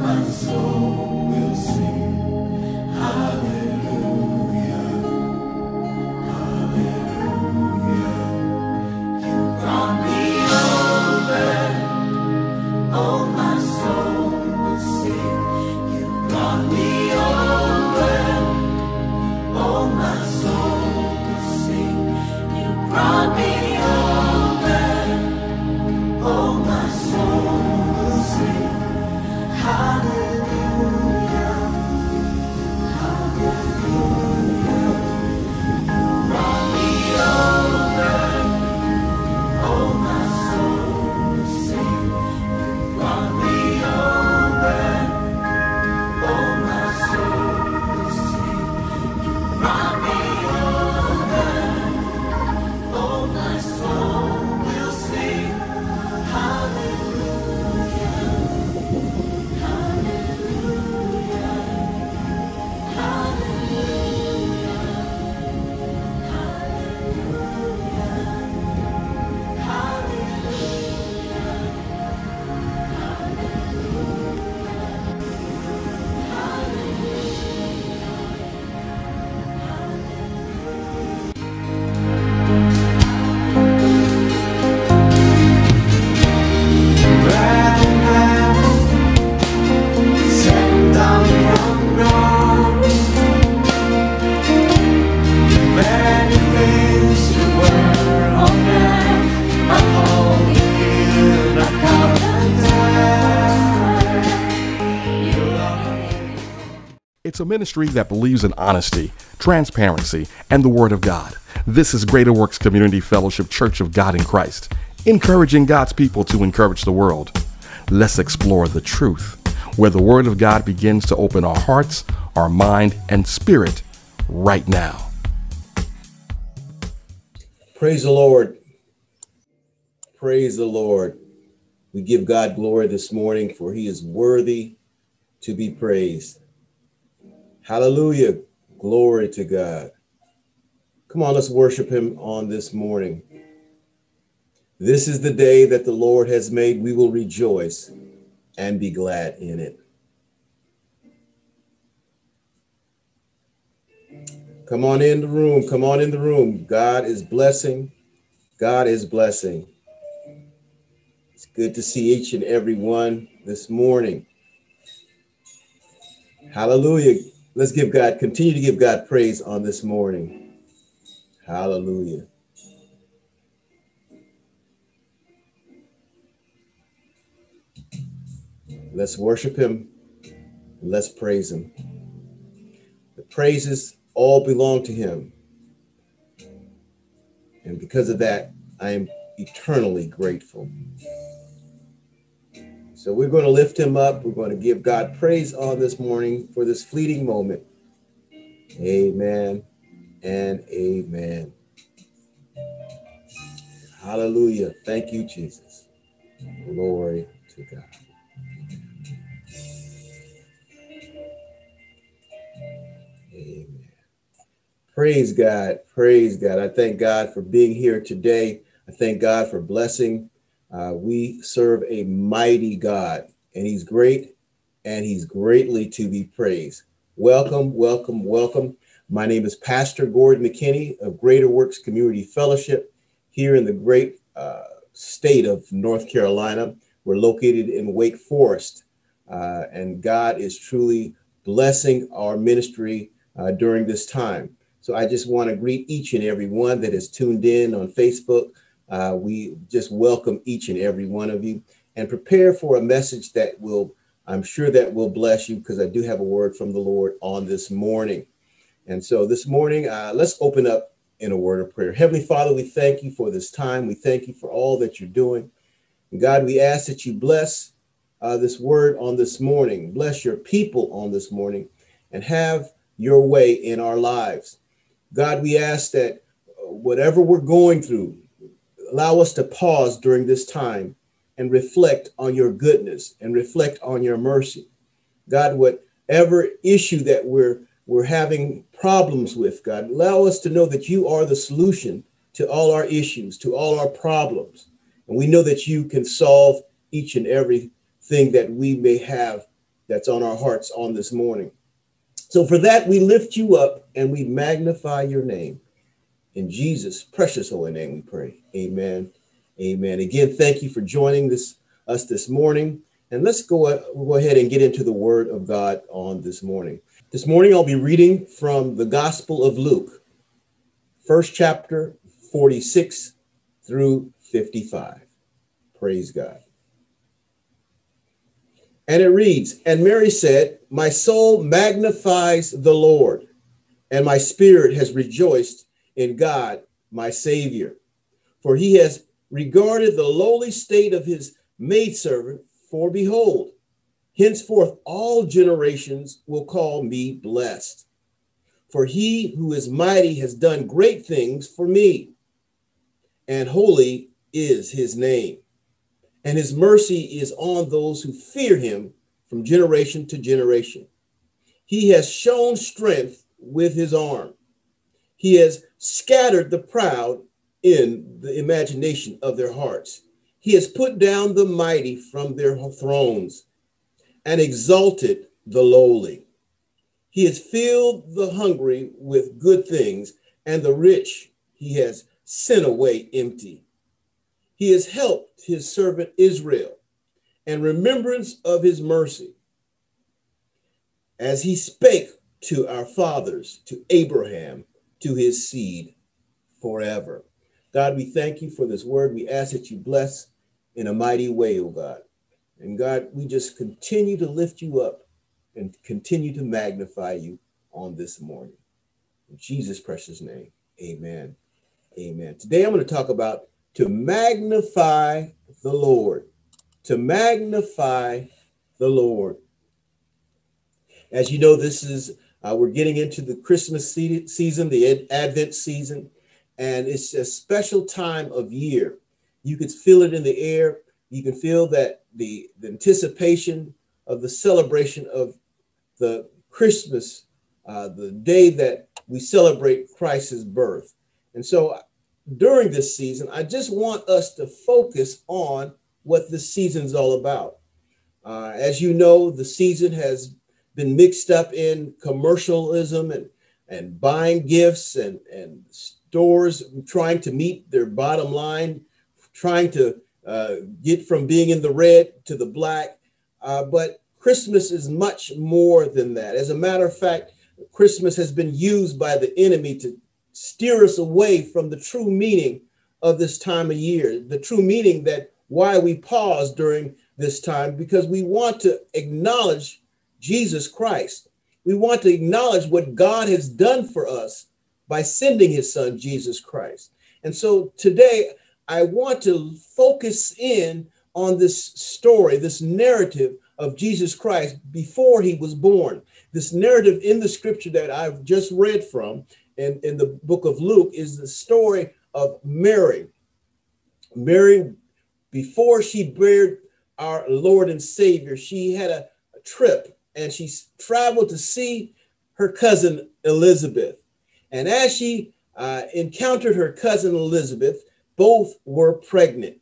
my soul. It's a ministry that believes in honesty, transparency, and the Word of God. This is Greater Works Community Fellowship Church of God in Christ, encouraging God's people to encourage the world. Let's explore the truth, where the Word of God begins to open our hearts, our mind, and spirit right now. Praise the Lord. Praise the Lord. We give God glory this morning, for he is worthy to be praised. Hallelujah. Glory to God. Come on, let's worship him on this morning. This is the day that the Lord has made. We will rejoice and be glad in it. Come on in the room. Come on in the room. God is blessing. God is blessing. It's good to see each and every one this morning. Hallelujah. Let's give God, continue to give God praise on this morning. Hallelujah. Let's worship him. Let's praise him. The praises all belong to him. And because of that, I am eternally grateful. So we're going to lift him up. We're going to give God praise on this morning for this fleeting moment. Amen and amen. Hallelujah. Thank you, Jesus. Glory to God. Amen. Praise God. Praise God. I thank God for being here today. I thank God for blessing uh, we serve a mighty God, and He's great and He's greatly to be praised. Welcome, welcome, welcome. My name is Pastor Gordon McKinney of Greater Works Community Fellowship here in the great uh, state of North Carolina. We're located in Wake Forest, uh, and God is truly blessing our ministry uh, during this time. So I just want to greet each and every one that has tuned in on Facebook. Uh, we just welcome each and every one of you and prepare for a message that will I'm sure that will bless you because I do have a word from the Lord on this morning. And so this morning, uh, let's open up in a word of prayer. Heavenly Father, we thank you for this time. We thank you for all that you're doing. And God, we ask that you bless uh, this word on this morning, bless your people on this morning, and have your way in our lives. God, we ask that uh, whatever we're going through, allow us to pause during this time and reflect on your goodness and reflect on your mercy. God, whatever issue that we're we're having problems with, God, allow us to know that you are the solution to all our issues, to all our problems. And we know that you can solve each and every thing that we may have that's on our hearts on this morning. So for that, we lift you up and we magnify your name. In Jesus' precious holy name we pray. Amen Amen. Again, thank you for joining this us this morning. And let's go, go ahead and get into the word of God on this morning. This morning, I'll be reading from the Gospel of Luke, first chapter 46 through 55. Praise God. And it reads And Mary said, My soul magnifies the Lord, and my spirit has rejoiced in God, my Savior, for he has regarded the lowly state of his maidservant, for behold, henceforth all generations will call me blessed. For he who is mighty has done great things for me, and holy is his name. And his mercy is on those who fear him from generation to generation. He has shown strength with his arm. He has scattered the proud in the imagination of their hearts. He has put down the mighty from their thrones and exalted the lowly. He has filled the hungry with good things, and the rich he has sent away empty. He has helped his servant Israel and remembrance of his mercy, as he spake to our fathers, to Abraham, to his seed forever. God, we thank you for this word. We ask that you bless in a mighty way, oh God. And God, we just continue to lift you up and continue to magnify you on this morning. In Jesus' precious name, amen. Amen. Today I'm going to talk about to magnify the Lord. To magnify the Lord. As you know, this is, uh, we're getting into the Christmas season, the Advent season and it's a special time of year. You can feel it in the air. You can feel that the, the anticipation of the celebration of the Christmas, uh, the day that we celebrate Christ's birth. And so during this season, I just want us to focus on what this season is all about. Uh, as you know, the season has been mixed up in commercialism and, and buying gifts and, and stores trying to meet their bottom line, trying to uh, get from being in the red to the black. Uh, but Christmas is much more than that. As a matter of fact, Christmas has been used by the enemy to steer us away from the true meaning of this time of year, the true meaning that why we pause during this time, because we want to acknowledge Jesus Christ. We want to acknowledge what God has done for us by sending his son, Jesus Christ. And so today, I want to focus in on this story, this narrative of Jesus Christ before he was born. This narrative in the scripture that I've just read from in, in the book of Luke is the story of Mary. Mary, before she buried our Lord and Savior, she had a, a trip and she traveled to see her cousin Elizabeth. And as she uh, encountered her cousin Elizabeth, both were pregnant.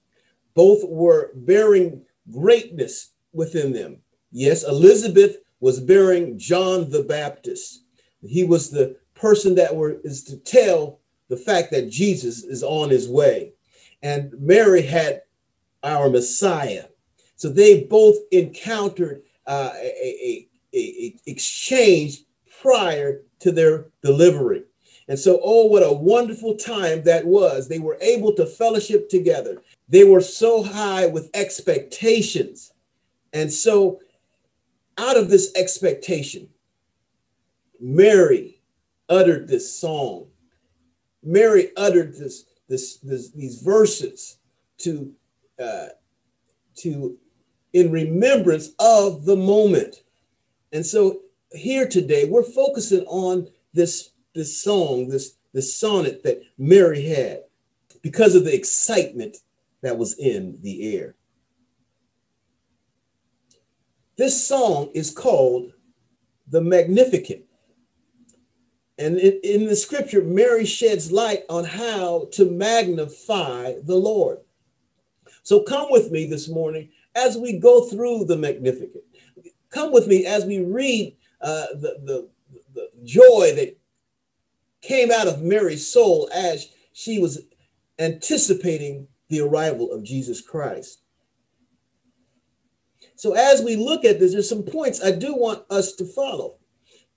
Both were bearing greatness within them. Yes, Elizabeth was bearing John the Baptist. He was the person that were is to tell the fact that Jesus is on his way. And Mary had our Messiah. So they both encountered uh, a, a, a, exchange prior to their delivery. And so, oh, what a wonderful time that was. They were able to fellowship together. They were so high with expectations. And so, out of this expectation, Mary uttered this song. Mary uttered this, this, this these verses to, uh, to in remembrance of the moment. And so here today, we're focusing on this, this song, this, this sonnet that Mary had because of the excitement that was in the air. This song is called the Magnificat. And in, the scripture, Mary sheds light on how to magnify the Lord. So come with me this morning as we go through the Magnificat. Come with me as we read uh, the, the, the joy that came out of Mary's soul as she was anticipating the arrival of Jesus Christ. So, as we look at this, there's some points I do want us to follow.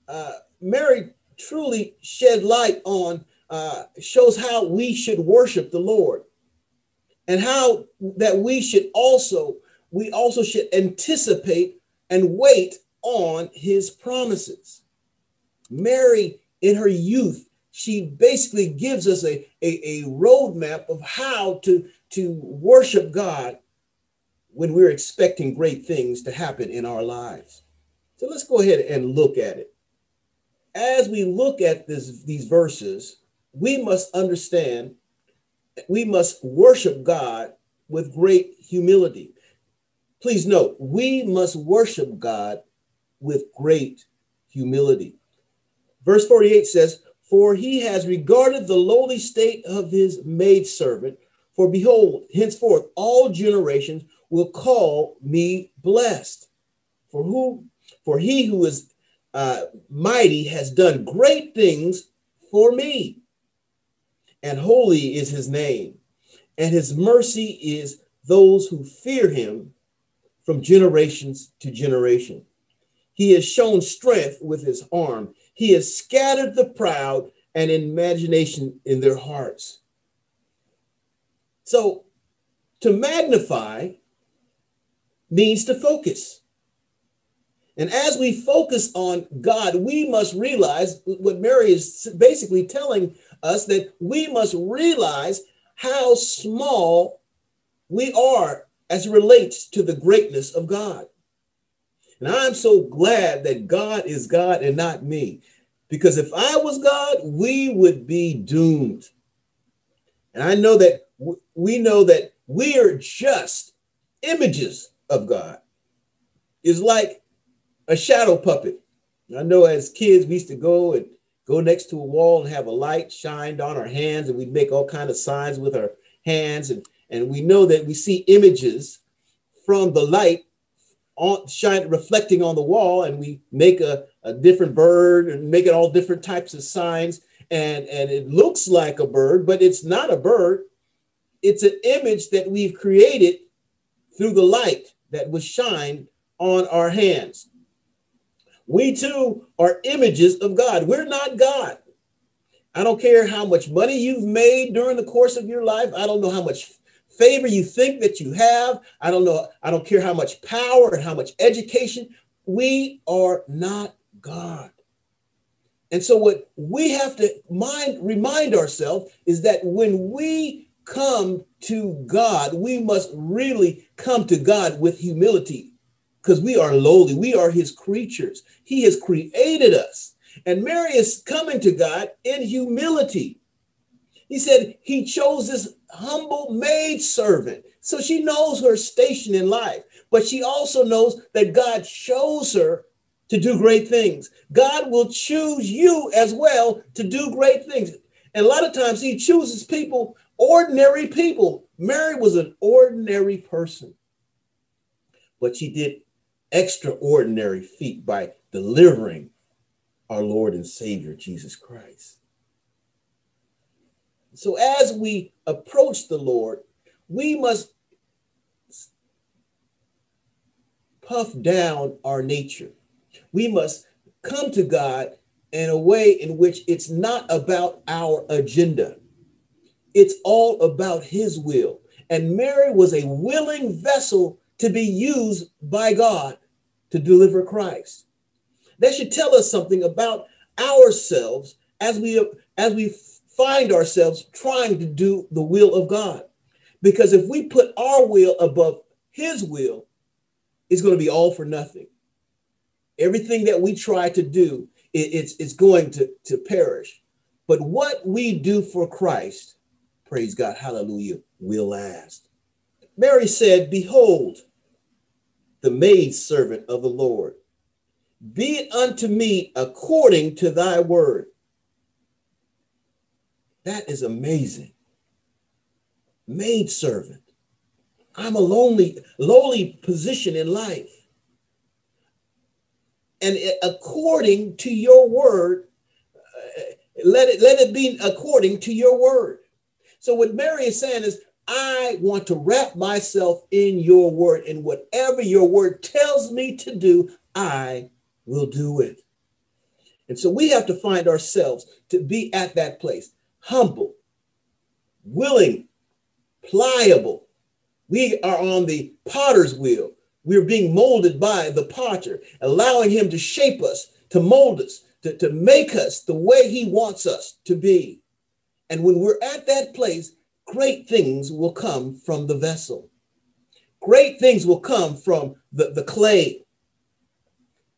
Uh, Mary truly shed light on, uh, shows how we should worship the Lord and how that we should also, we also should anticipate and wait on his promises. Mary, in her youth, she basically gives us a, a, a roadmap of how to, to worship God when we're expecting great things to happen in our lives. So let's go ahead and look at it. As we look at this, these verses, we must understand, we must worship God with great humility. Please note, we must worship God with great humility. Verse 48 says, For he has regarded the lowly state of his maidservant. For behold, henceforth all generations will call me blessed. For who? For he who is uh, mighty has done great things for me, and holy is his name, and his mercy is those who fear him from generations to generation. He has shown strength with his arm. He has scattered the proud and imagination in their hearts. So, to magnify means to focus. And as we focus on God, we must realize what Mary is basically telling us that we must realize how small we are as it relates to the greatness of God. And I'm so glad that God is God and not me. Because if I was God, we would be doomed. And I know that we know that we are just images of God. It's like a shadow puppet. I know as kids, we used to go and go next to a wall and have a light shined on our hands, and we'd make all kind of signs with our hands. And, and we know that we see images from the light on shine reflecting on the wall and we make a, a different bird and make it all different types of signs. And and it looks like a bird but it's not a bird. It's an image that we've created through the light that was shined on our hands. We too are images of god. We're not god. I don't care how much money you've made during the course of your life. I don't know how much favor you think that you have. I don't know. I don't care how much power and how much education. We are not God. And so what we have to mind remind ourselves is that when we come to God, we must really come to God with humility because we are lowly. We are his creatures. He has created us. And Mary is coming to God in humility. He said he chose this humble maid servant. So she knows her station in life, but she also knows that God chose her to do great things. God will choose you as well to do great things. And a lot of times he chooses people, ordinary people. Mary was an ordinary person, but she did extraordinary feat by delivering our Lord and Savior, Jesus Christ. So as we approach the Lord, we must puff down our nature. We must come to God in a way in which it's not about our agenda. It's all about his will. And Mary was a willing vessel to be used by God to deliver Christ. That should tell us something about ourselves as we as we find ourselves trying to do the will of God. Because if we put our will above his will, it's going to be all for nothing. Everything that we try to do, it, it's, it's going to, to perish. But what we do for Christ, praise God, hallelujah, will last. Mary said, Behold, the maid servant of the Lord. Be it unto me according to thy word. That is amazing. Maid servant. I'm a lonely, lowly position in life. And according to your word, uh, let it let it be according to your word. So what Mary is saying is, I want to wrap myself in your word, and whatever your word tells me to do, I will do it. And so we have to find ourselves to be at that place humble, willing, pliable. We are on the potter's wheel. We're being molded by the potter, allowing him to shape us, to mold us, to, to make us the way he wants us to be. And when we're at that place, great things will come from the vessel. Great things will come from the, the clay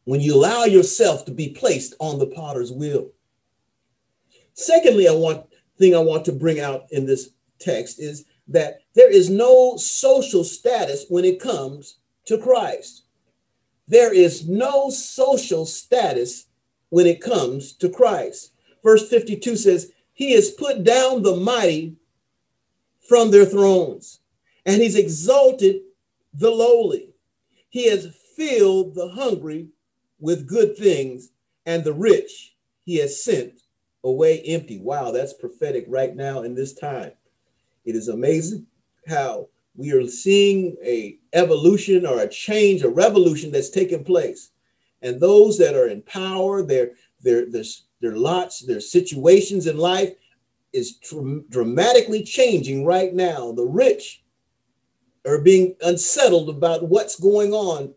when you allow yourself to be placed on the potter's wheel. Secondly, I want thing I want to bring out in this text is that there is no social status when it comes to Christ. There is no social status when it comes to Christ. Verse 52 says, He has put down the mighty from their thrones, and He's exalted the lowly. He has filled the hungry with good things, and the rich He has sent away empty. Wow, that's prophetic right now in this time. It is amazing how we are seeing a evolution or a change, a revolution that's taking place. And those that are in power, their their their, their lots, their situations in life is dr- dramatically changing right now. The rich are being unsettled about what's going on.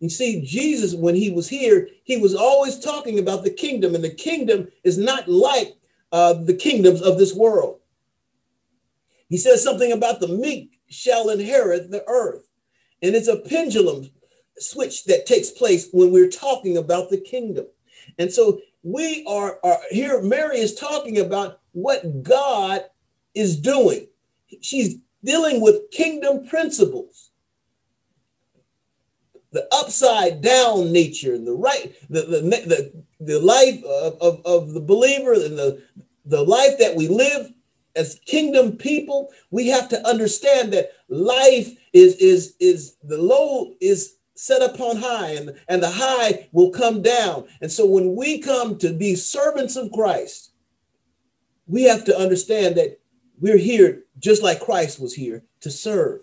You see, Jesus, when he was here, he was always talking about the kingdom, and the kingdom is not like uh, the kingdoms of this world. He says something about the meek shall inherit the earth. And it's a pendulum switch that takes place when we're talking about the kingdom. And so we are, are here, Mary is talking about what God is doing. She's dealing with kingdom principles. The upside down nature and the right, the, the, the, the life of, of, of the believer and the, the life that we live as kingdom people, we have to understand that life is is is the low is set upon high and, and the high will come down. And so when we come to be servants of Christ, we have to understand that we're here just like Christ was here to serve.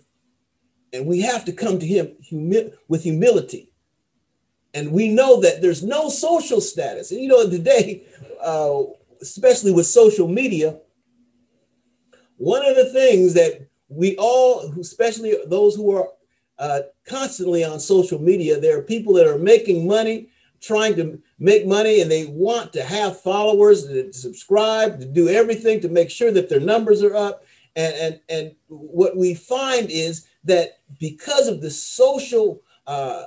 And we have to come to him humi- with humility. And we know that there's no social status. And you know, today, uh, especially with social media, one of the things that we all, especially those who are uh, constantly on social media, there are people that are making money, trying to make money, and they want to have followers, to subscribe, to do everything to make sure that their numbers are up. And, and, and what we find is that because of the social uh,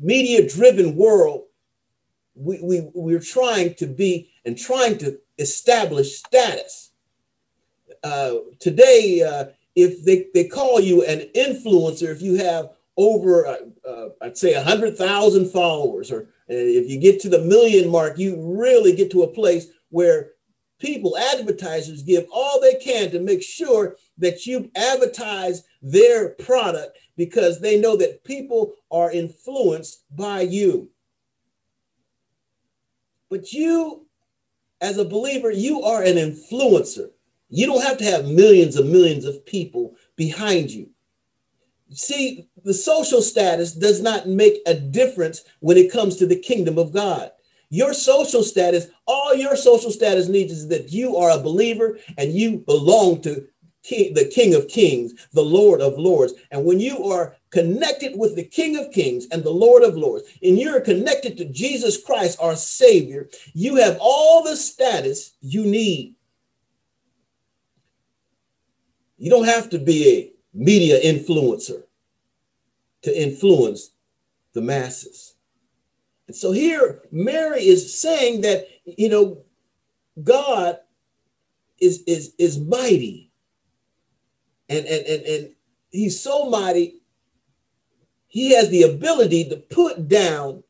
media driven world, we, we, we're trying to be and trying to establish status. Uh, today, uh, if they, they call you an influencer, if you have over, uh, uh I'd say, 100,000 followers, or if you get to the million mark, you really get to a place where people, advertisers, give all they can to make sure that you advertise their product because they know that people are influenced by you. But you, as a believer, you are an influencer. You don't have to have millions and millions of people behind you. See, the social status does not make a difference when it comes to the kingdom of God. Your social status, all your social status needs is that you are a believer and you belong to King, the King of Kings, the Lord of Lords. And when you are connected with the King of Kings and the Lord of Lords, and you're connected to Jesus Christ, our Savior, you have all the status you need. You don't have to be a media influencer to influence the masses. And so here, Mary is saying that, you know, God is, is, is mighty. And, and, and, and he's so mighty, he has the ability to put down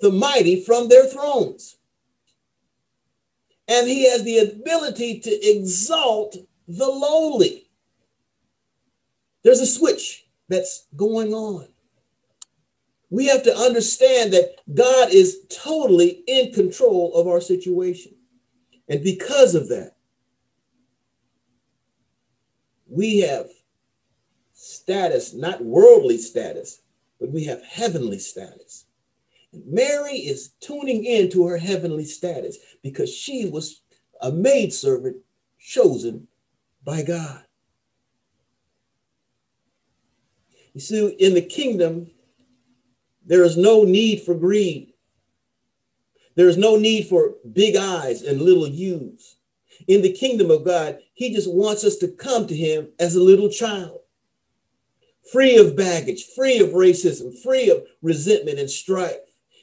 the mighty from their thrones. And he has the ability to exalt the lowly. There's a switch that's going on. We have to understand that God is totally in control of our situation. And because of that, we have status, not worldly status, but we have heavenly status. And Mary is tuning into her heavenly status because she was a maidservant chosen by God. You see, in the kingdom, there is no need for greed. There is no need for big eyes and little U's. In the kingdom of God, He just wants us to come to Him as a little child, free of baggage, free of racism, free of resentment and strife.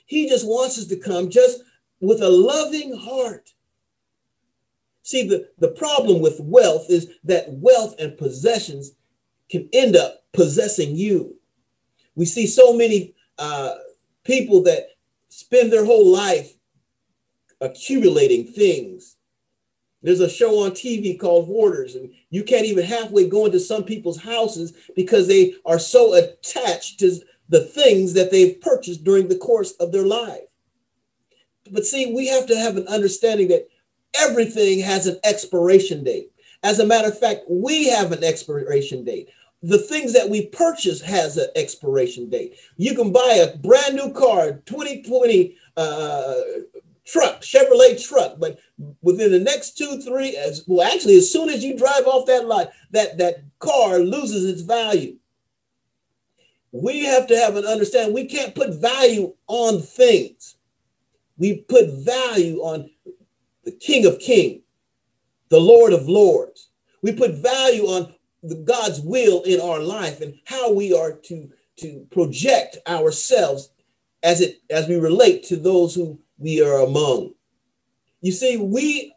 He just wants us to come just with a loving heart. See, the, the problem with wealth is that wealth and possessions can end up possessing you. We see so many uh, people that spend their whole life accumulating things. There's a show on TV called Hoarders, and you can't even halfway go into some people's houses because they are so attached to the things that they've purchased during the course of their life. But see, we have to have an understanding that everything has an expiration date. As a matter of fact, we have an expiration date the things that we purchase has an expiration date. You can buy a brand new car, 2020 uh, truck, Chevrolet truck, but within the next two, three, as well, actually, as soon as you drive off that lot, that that car loses its value. We have to have an understanding. We can't put value on things. We put value on the King of Kings, the Lord of Lords. We put value on the God's will in our life and how we are to to project ourselves as it as we relate to those who we are among. You see, we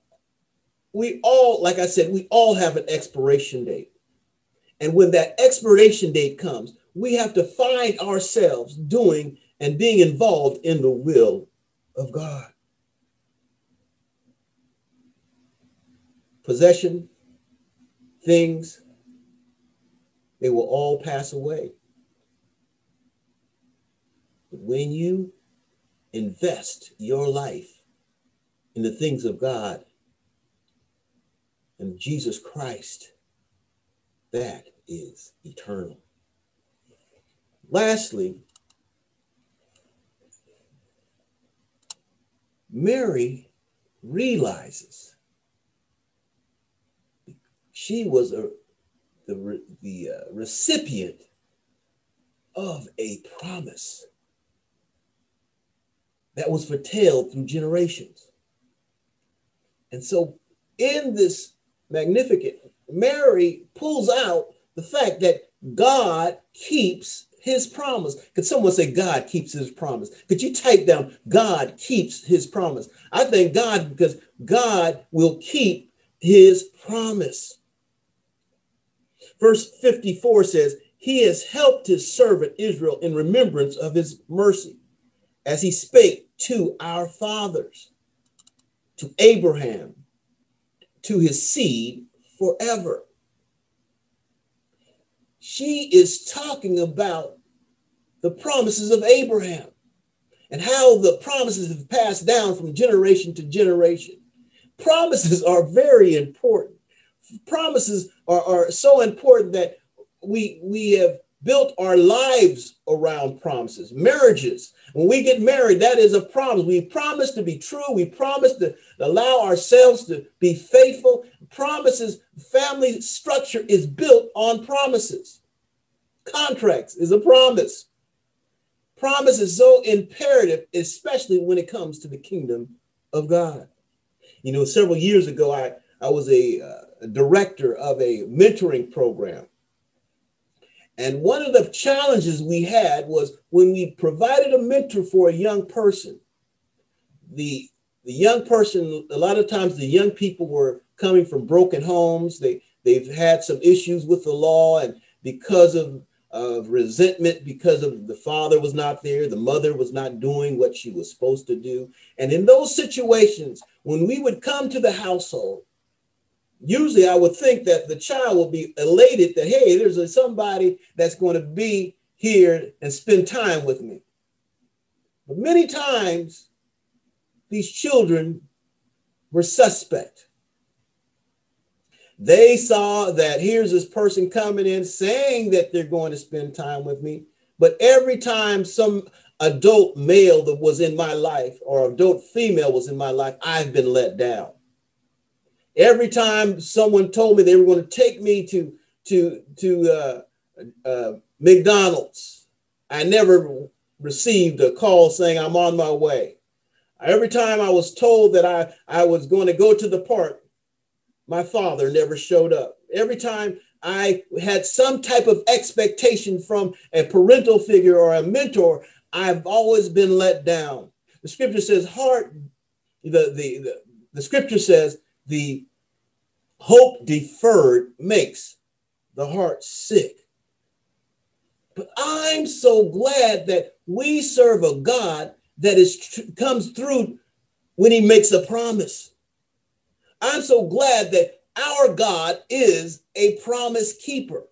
we all, like I said, we all have an expiration date. And when that expiration date comes, we have to find ourselves doing and being involved in the will of God. Possession, things, they will all pass away. But when you invest your life in the things of God and Jesus Christ, that is eternal. Lastly, Mary realizes she was a the, the uh, recipient of a promise that was foretold through generations. And so, in this Magnificat, Mary pulls out the fact that God keeps his promise. Could someone say God keeps his promise? Could you type down God keeps his promise? I thank God because God will keep his promise. Verse 54 says, He has helped his servant Israel in remembrance of his mercy, as he spake to our fathers, to Abraham, to his seed forever. She is talking about the promises of Abraham and how the promises have passed down from generation to generation. Promises are very important. Promises are, are so important that we, we have built our lives around promises. Marriages, when we get married, that is a promise. We promise to be true. We promise to allow ourselves to be faithful. Promises, family structure is built on promises. Contracts is a promise. Promise is so imperative, especially when it comes to the kingdom of God. You know, several years ago, I, I was a, uh, a director of a mentoring program and one of the challenges we had was when we provided a mentor for a young person, the, the young person, a lot of times the young people were coming from broken homes. They, they've had some issues with the law, and because of, of resentment, because of the father was not there, the mother was not doing what she was supposed to do. And in those situations, when we would come to the household, usually I would think that the child will be elated that, hey, there's somebody that's going to be here and spend time with me. But many times, these children were suspect. They saw that here's this person coming in saying that they're going to spend time with me. But every time some adult male that was in my life or adult female was in my life, I've been let down. Every time someone told me they were going to take me to to to uh, uh, McDonald's, I never received a call saying I'm on my way. Every time I was told that I, I was going to go to the park, my father never showed up. Every time I had some type of expectation from a parental figure or a mentor, I've always been let down. The scripture says, heart, the, the, the, the scripture says, the hope deferred makes the heart sick. But I'm so glad that we serve a God that is comes through when he makes a promise. I'm so glad that our God is a promise keeper.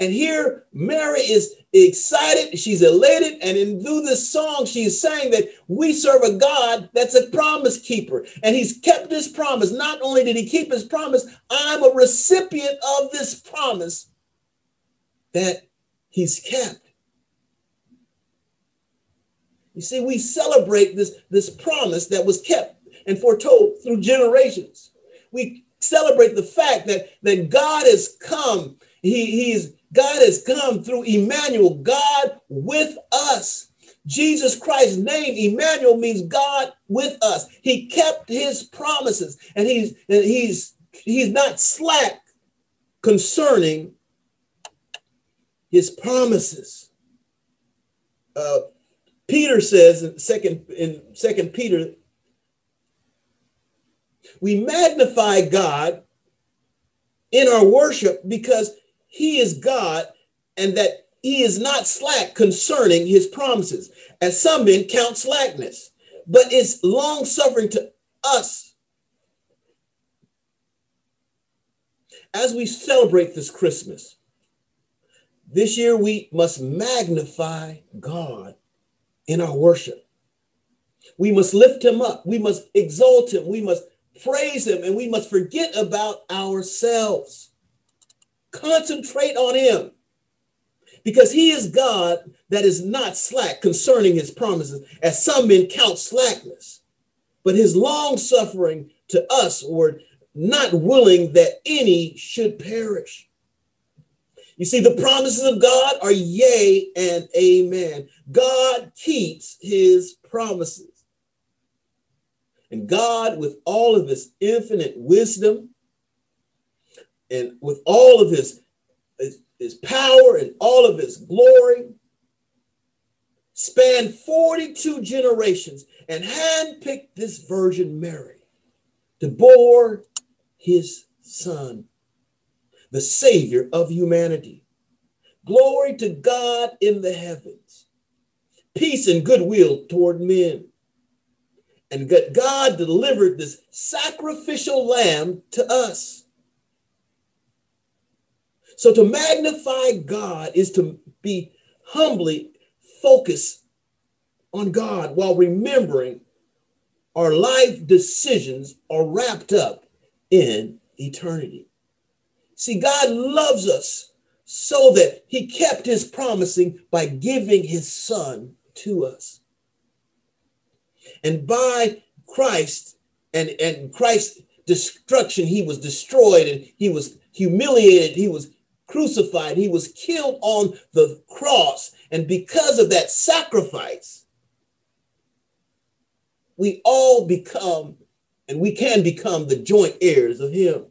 And here Mary is excited, she's elated, and in through this song, she's saying that we serve a God that's a promise keeper, and he's kept his promise. Not only did he keep his promise, I'm a recipient of this promise that he's kept. You see, we celebrate this, this promise that was kept and foretold through generations. We celebrate the fact that, that God has come. He, he's God has come through Emmanuel, God with us. Jesus Christ's name, Emmanuel, means God with us. He kept his promises, and he's and he's he's not slack concerning his promises. Uh, Peter says in second in second Peter, we magnify God in our worship because he is God and that he is not slack concerning his promises, as some men count slackness, but is long suffering to us. As we celebrate this Christmas, this year we must magnify God in our worship. We must lift him up. We must exalt him. We must praise him and we must forget about ourselves. Concentrate on him because he is God that is not slack concerning his promises, as some men count slackness, but his long suffering to us were not willing that any should perish. You see, the promises of God are yea and amen. God keeps his promises. And God, with all of his infinite wisdom, and with all of his, his, his power and all of his glory, spanned 42 generations and handpicked this Virgin Mary to bore his son, the Savior of humanity. Glory to God in the heavens, peace and goodwill toward men. And God delivered this sacrificial lamb to us. So to magnify God is to be humbly focused on God while remembering our life decisions are wrapped up in eternity. See, God loves us so that he kept his promising by giving his son to us. And by Christ and, and Christ's destruction, he was destroyed and he was humiliated, he was crucified, he was killed on the cross. And because of that sacrifice, we all become and we can become the joint heirs of him.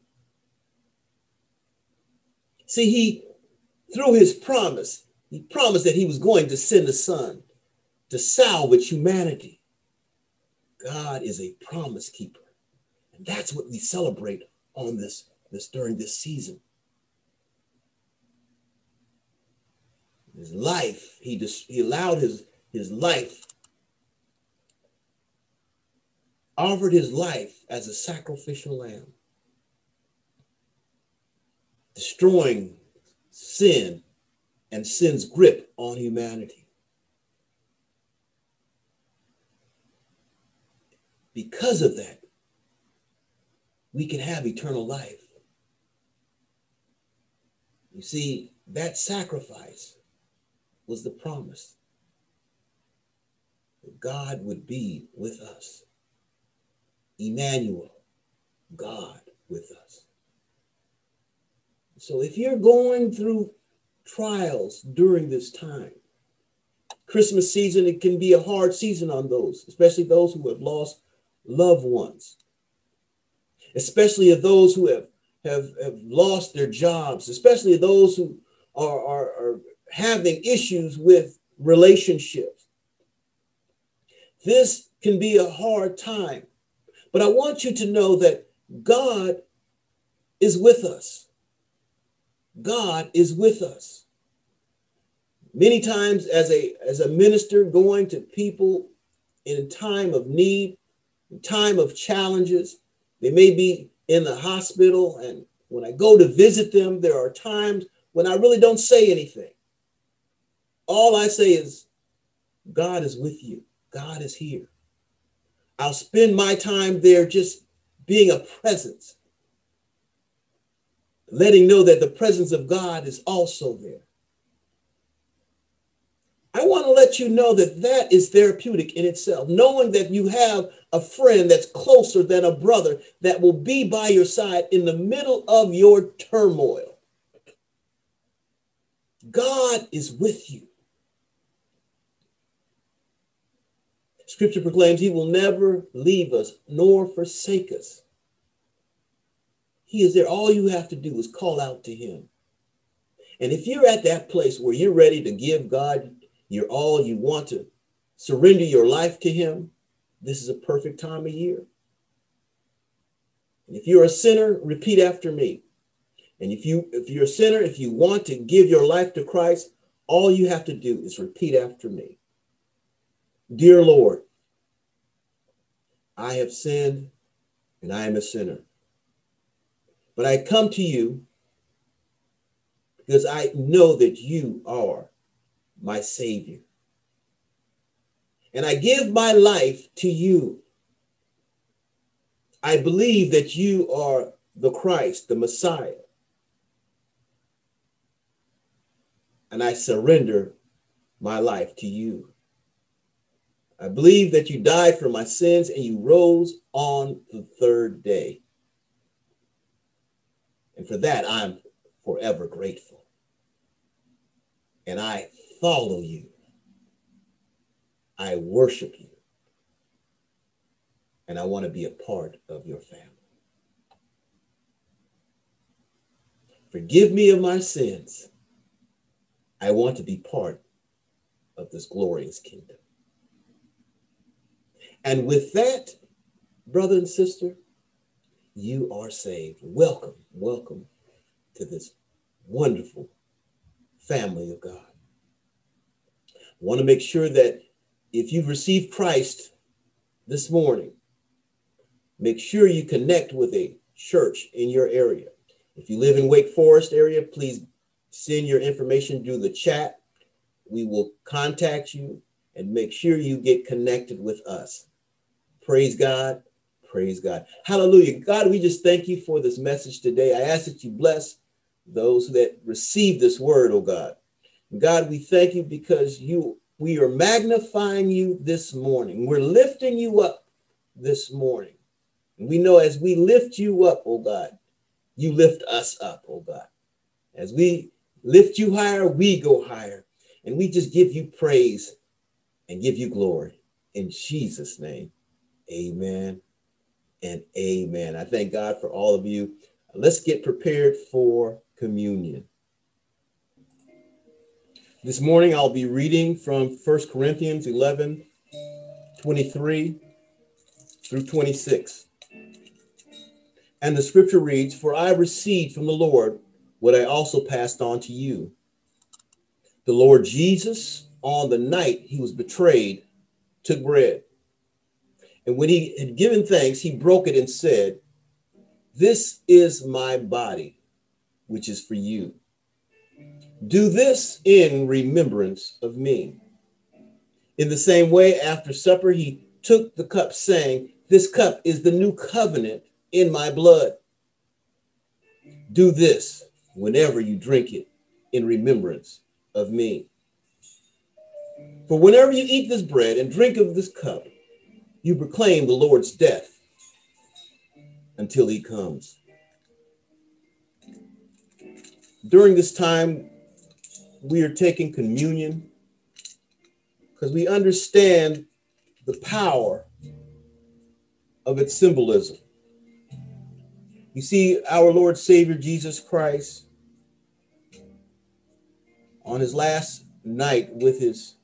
See, he, through his promise, he promised that he was going to send a son to salvage humanity. God is a promise keeper. And that's what we celebrate on this, this during this season. His life, he, he allowed his, his life offered his life as a sacrificial lamb, destroying sin and sin's grip on humanity. Because of that, we can have eternal life. You see, that sacrifice was the promise that God would be with us. Emmanuel, God with us. So if you're going through trials during this time, Christmas season, it can be a hard season on those, especially those who have lost loved ones, especially of those who have, have, have lost their jobs, especially those who are, are, are having issues with relationships. This can be a hard time. But I want you to know that God is with us. God is with us. Many times as a as a minister going to people in time of need, time of challenges, they may be in the hospital and when I go to visit them, there are times when I really don't say anything. All I say is, God is with you. God is here. I'll spend my time there just being a presence, letting know that the presence of God is also there. I want to let you know that that is therapeutic in itself, knowing that you have a friend that's closer than a brother that will be by your side in the middle of your turmoil. God is with you. Scripture proclaims he will never leave us nor forsake us. He is there. All you have to do is call out to him. And if you're at that place where you're ready to give God your all, you want to surrender your life to him, this is a perfect time of year. And if you're a sinner, repeat after me. And if you if you're a sinner, if you want to give your life to Christ, all you have to do is repeat after me. Dear Lord, I have sinned and I am a sinner. But I come to you because I know that you are my Savior. And I give my life to you. I believe that you are the Christ, the Messiah. And I surrender my life to you. I believe that you died for my sins and you rose on the third day. And for that, I'm forever grateful. And I follow you. I worship you. And I want to be a part of your family. Forgive me of my sins. I want to be part of this glorious kingdom. And with that, brother and sister, you are saved. Welcome, welcome to this wonderful family of God. I want to make sure that if you've received Christ this morning, make sure you connect with a church in your area. If you live in Wake Forest area, please send your information through the chat. We will contact you and make sure you get connected with us. Praise God. Praise God. Hallelujah. God, we just thank you for this message today. I ask that you bless those that receive this word, oh God. God, we thank you because you we are magnifying you this morning. We're lifting you up this morning. And we know as we lift you up, oh God, you lift us up, oh God. As we lift you higher, we go higher. And we just give you praise and give you glory. In Jesus' name, amen and amen. I thank God for all of you. Let's get prepared for communion. This morning I'll be reading from First Corinthians 11 23 through 26. And the scripture reads, For I received from the Lord what I also passed on to you. The Lord Jesus, on the night he was betrayed, took bread. And when he had given thanks, he broke it and said, This is my body, which is for you. Do this in remembrance of me. In the same way, after supper, he took the cup, saying, This cup is the new covenant in my blood. Do this whenever you drink it in remembrance of me. For whenever you eat this bread and drink of this cup, you proclaim the Lord's death until he comes. During this time, we are taking communion because we understand the power of its symbolism. You see, our Lord Savior Jesus Christ, on his last night with his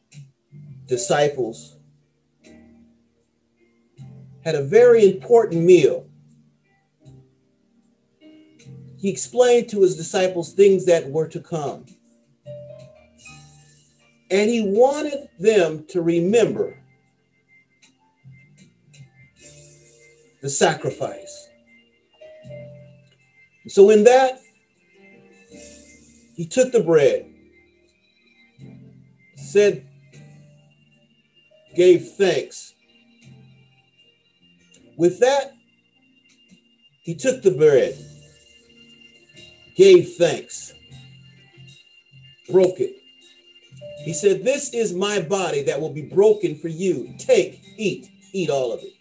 disciples, had a very important meal. He explained to his disciples things that were to come. And he wanted them to remember the sacrifice. So, in that, he took the bread, said, gave thanks. With that, he took the bread, gave thanks, broke it, he said, This is my body that will be broken for you. Take, eat, eat all of it.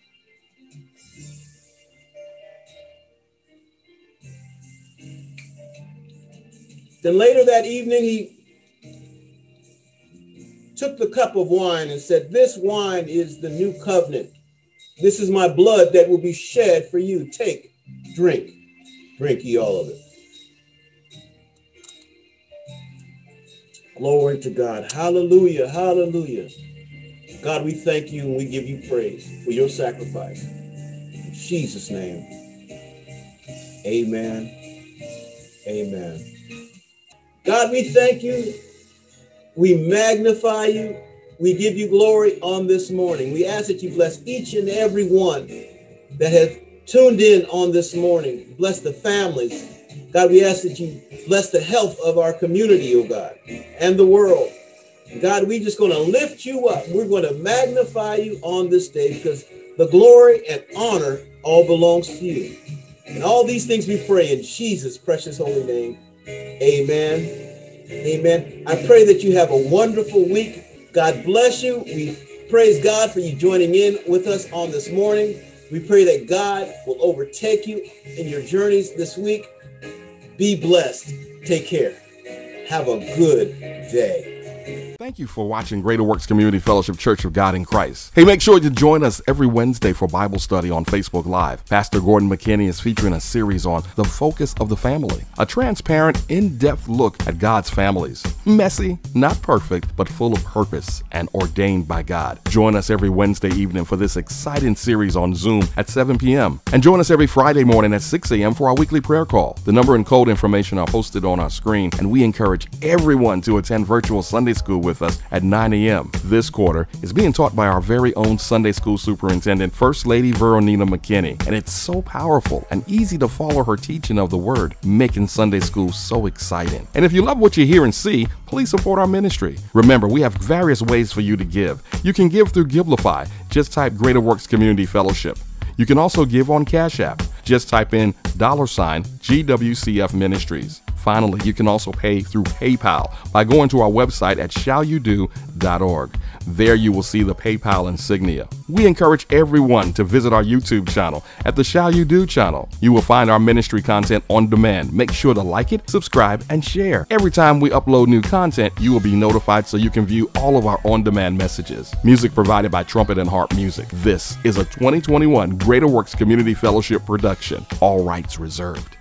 Then later that evening, he took the cup of wine and said, This wine is the new covenant. This is my blood that will be shed for you. Take, drink, drink ye all of it. Glory to God. Hallelujah. Hallelujah. God, we thank you and we give you praise for your sacrifice. In Jesus' name. Amen. Amen. God, we thank you. We magnify you. We give you glory on this morning. We ask that you bless each and every one that has tuned in on this morning. Bless the families, God, we ask that you bless the health of our community, oh God, and the world. God, we're just going to lift you up. We're going to magnify you on this day because the glory and honor all belongs to you. And all these things we pray in Jesus' precious holy name. Amen. Amen. I pray that you have a wonderful week. God bless you. We praise God for you joining in with us on this morning. We pray that God will overtake you in your journeys this week. Be blessed. Take care. Have a good day. Thank you for watching Greater Works Community Fellowship Church of God in Christ. Hey, make sure to join us every Wednesday for Bible study on Facebook Live. Pastor Gordon McKinney is featuring a series on the focus of the family, a transparent, in depth look at God's families. Messy, not perfect, but full of purpose and ordained by God. Join us every Wednesday evening for this exciting series on Zoom at 7 p.m. And join us every Friday morning at 6 a.m. for our weekly prayer call. The number and code information are posted on our screen, and we encourage everyone to attend virtual Sunday Sunday School with us at 9 a.m. This quarter is being taught by our very own Sunday School Superintendent, First Lady Veronina McKinney, and it's so powerful and easy to follow her teaching of the Word, making Sunday School so exciting. And if you love what you hear and see, please support our ministry. Remember, we have various ways for you to give. You can give through Givelify. Just type Greater Works Community Fellowship. You can also give on Cash App. Just type in dollar sign GWCF Ministries. Finally, you can also pay through PayPal by going to our website at shalludo.org. There you will see the PayPal insignia. We encourage everyone to visit our YouTube channel at the Shalludo channel. You will find our ministry content on demand. Make sure to like it, subscribe, and share. Every time we upload new content, you will be notified so you can view all of our on demand messages. Music provided by Trumpet and Harp Music. This is a 2021 Greater Works Community Fellowship production. All rights reserved.